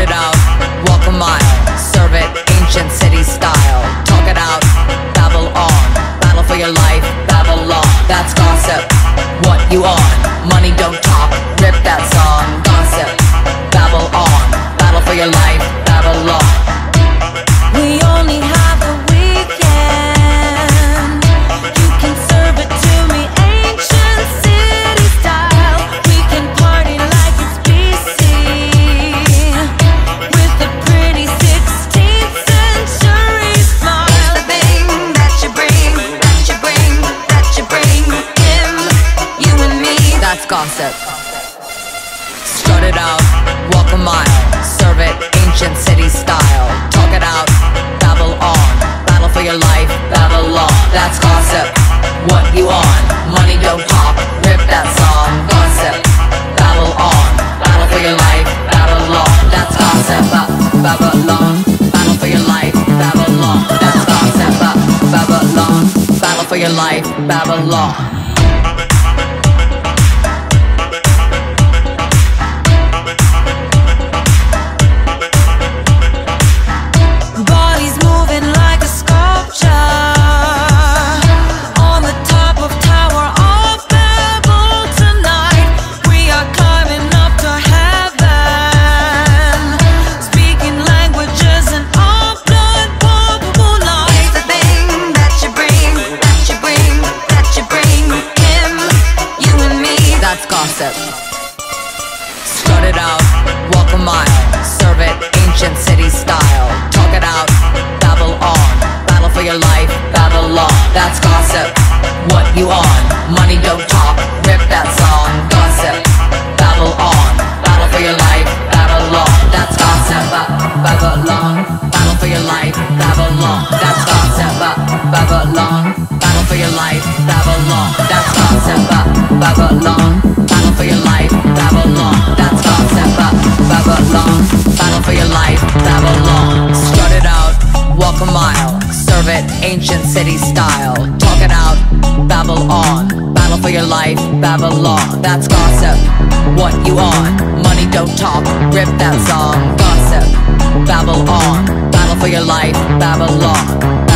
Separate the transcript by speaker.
Speaker 1: it out, walk a mile, serve it ancient city style. Talk it out, babble on, battle for your life, Babylon.
Speaker 2: That's gossip, what you
Speaker 3: on. Money
Speaker 1: don't Gossip. Strut it out, walk a mile, serve it ancient city style. Talk it out, babble on, battle for your life, Babylon. That's gossip. What you on? Money don't talk, rip that song. Gossip, babble on, battle for your life, Babylon. That's gossip, Ba- Babylon. Battle for your life, Babylon. That's gossip, Ba- Babylon. Battle for your life, Babylon. Strut it out, walk a mile, serve it ancient city style. Talk it out, babble on, battle for your life, Babylon. That's gossip. What you on? Money don't talk, rip that song. Gossip, babble on, battle for your life, Babylon. That's gossip. Ba- Babylon, battle for your life, Babylon. That's gossip. Ba- Babylon, battle for your life, Babylon. That's gossip. Ba- Babylon, it ancient city style. Talk it out, babble on, battle for your life, Babylon. That's gossip. What you on? Money don't talk, rip that song. Gossip, babble on, battle for your life, Babylon.